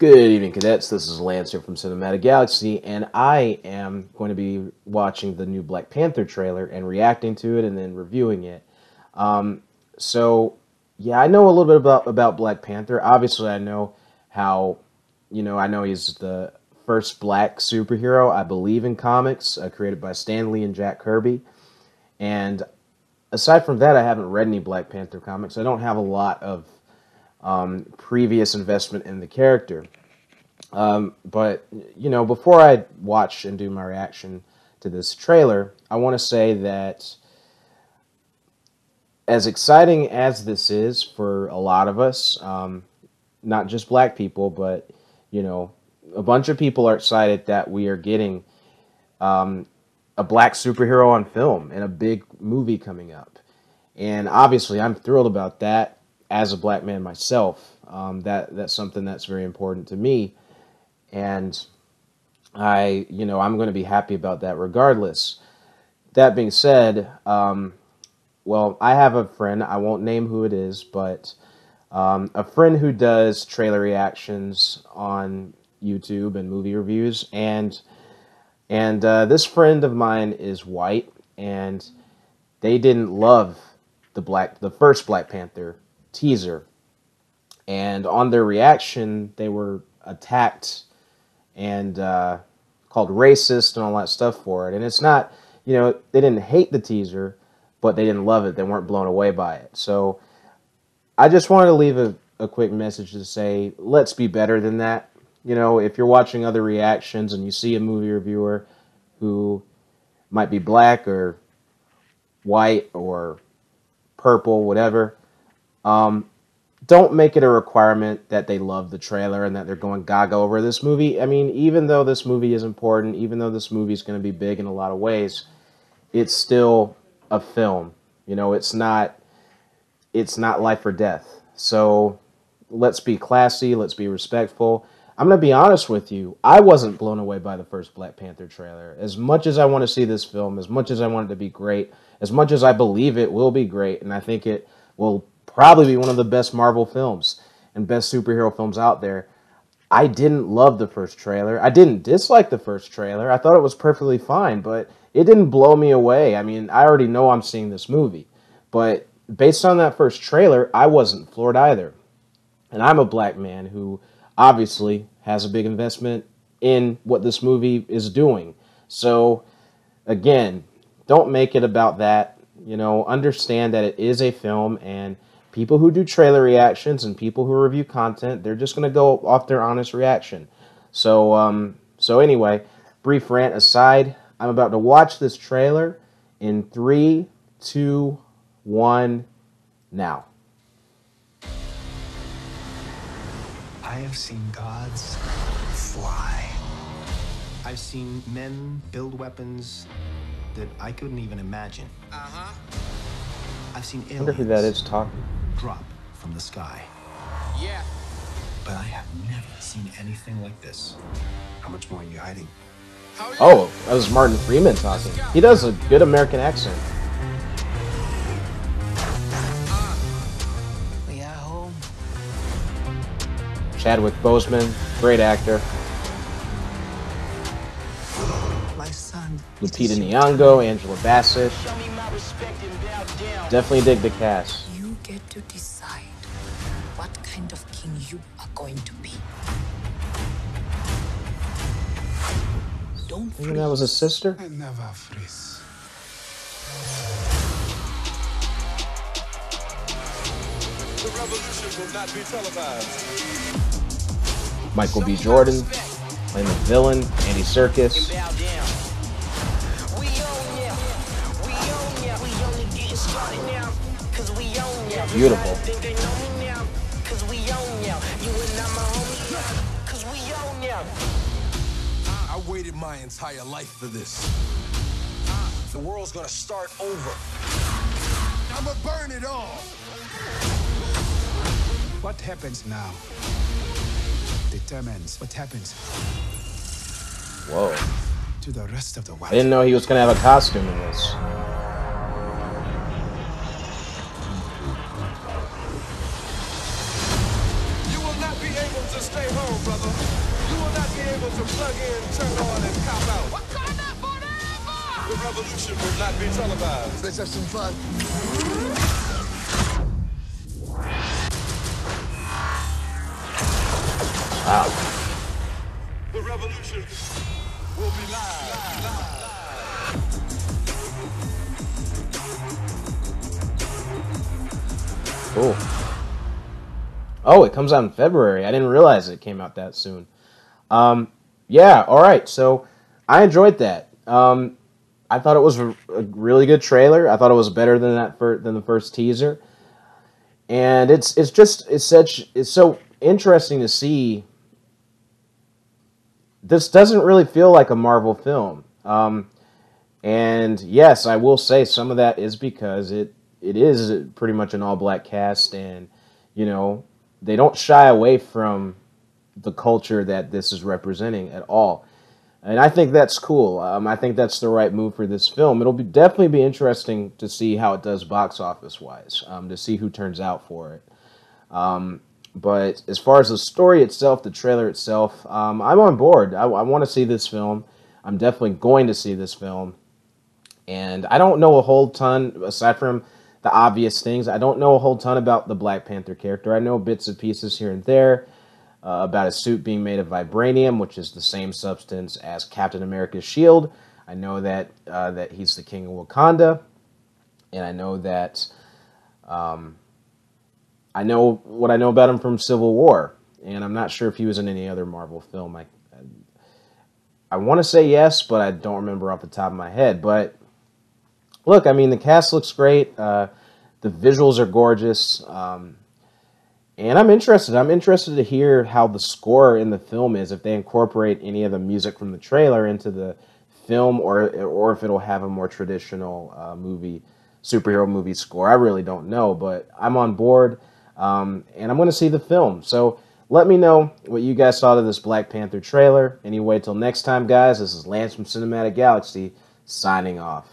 Good evening, cadets. This is Lance here from Cinematic Galaxy, and I am going to be watching the new Black Panther trailer and reacting to it and then reviewing it. Um, so, yeah, I know a little bit about, about Black Panther. Obviously, I know how, you know, I know he's the first black superhero, I believe, in comics, uh, created by Stan Lee and Jack Kirby. And aside from that, I haven't read any Black Panther comics. I don't have a lot of um, previous investment in the character. Um, but, you know, before I watch and do my reaction to this trailer, I want to say that as exciting as this is for a lot of us, um, not just black people, but, you know, a bunch of people are excited that we are getting um, a black superhero on film and a big movie coming up. And obviously, I'm thrilled about that as a black man myself. Um, that that's something that's very important to me, and I, you know, I'm going to be happy about that regardless. That being said, um, well, I have a friend. I won't name who it is, but um, a friend who does trailer reactions on YouTube and movie reviews, and and uh, this friend of mine is white, and they didn't love the black, the first Black Panther teaser. And on their reaction, they were attacked and uh, called racist and all that stuff for it. And it's not, you know, they didn't hate the teaser, but they didn't love it. They weren't blown away by it. So I just wanted to leave a, a quick message to say, let's be better than that. You know, if you're watching other reactions and you see a movie reviewer who might be black or white or purple, whatever, um, don't make it a requirement that they love the trailer and that they're going gaga over this movie. I mean, even though this movie is important, even though this movie is going to be big in a lot of ways, it's still a film. You know, it's not it's not life or death. So let's be classy, let's be respectful. I'm going to be honest with you. I wasn't blown away by the first Black Panther trailer. As much as I want to see this film, as much as I want it to be great, as much as I believe it will be great, and I think it will probably be one of the best Marvel films and best superhero films out there. I didn't love the first trailer. I didn't dislike the first trailer. I thought it was perfectly fine, but it didn't blow me away. I mean, I already know I'm seeing this movie, but based on that first trailer, I wasn't floored either. And I'm a black man who obviously has a big investment in what this movie is doing. So, again, don't make it about that. You know, understand that it is a film and people who do trailer reactions and people who review content, they're just going to go off their honest reaction. So, um, so anyway, brief rant aside, I'm about to watch this trailer in three, two, one, now. I have seen gods fly. I've seen men build weapons that I couldn't even imagine. Uh-huh. I've seen aliens. I wonder who that is talking drop from the sky. Yeah. But I have never seen anything like this. How much more are you hiding? Oh, that was Martin Freeman talking. He does a good American accent. We are home. Chadwick Boseman, great actor. My son. Lupita Nyong'o, Angela Bassett. Definitely dig the cast get to decide what kind of king you are going to be. Don't Even that was a sister? I never freeze. The revolution will not be televised. Michael B. Jordan playing the villain, Andy Serkis. Beautiful. I waited my entire life for this. The world's gonna start over. I'ma burn it all. What happens now determines what happens. Whoa. To the rest of the world. I didn't know he was gonna have a costume in this. to stay home, brother. You will not be able to plug in, turn on, and cop out. What forever? The revolution will not be televised. Let's have some fun. Wow. The revolution will be live. live. Cool. Oh, it comes out in February. I didn't realize it came out that soon. Um, yeah, all right. So I enjoyed that. Um, I thought it was a, really good trailer. I thought it was better than that for, than the first teaser. And it's it's just it's such it's so interesting to see. This doesn't really feel like a Marvel film. Um, and yes, I will say some of that is because it it is pretty much an all black cast, and you know they don't shy away from the culture that this is representing at all. And I think that's cool. Um, I think that's the right move for this film. It'll be definitely be interesting to see how it does box office wise, um, to see who turns out for it. Um, but as far as the story itself, the trailer itself, um, I'm on board. I, I want to see this film. I'm definitely going to see this film. And I don't know a whole ton aside from the obvious things. I don't know a whole ton about the Black Panther character. I know bits and pieces here and there uh, about a suit being made of vibranium, which is the same substance as Captain America's shield. I know that uh, that he's the king of Wakanda, and I know that um, I know what I know about him from Civil War, and I'm not sure if he was in any other Marvel film. I I, I want to say yes, but I don't remember off the top of my head. But look, I mean, the cast looks great. Uh, the visuals are gorgeous. Um, and I'm interested. I'm interested to hear how the score in the film is, if they incorporate any of the music from the trailer into the film, or or if it'll have a more traditional uh, movie superhero movie score. I really don't know, but I'm on board, um, and I'm going to see the film. So let me know what you guys thought of this Black Panther trailer. Anyway, till next time, guys. This is Lance from Cinematic Galaxy signing off.